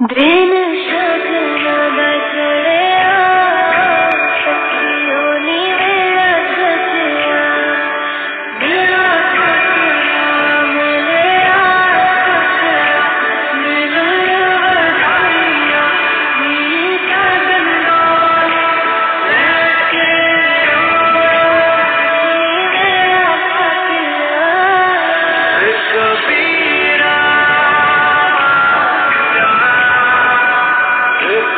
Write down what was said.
Время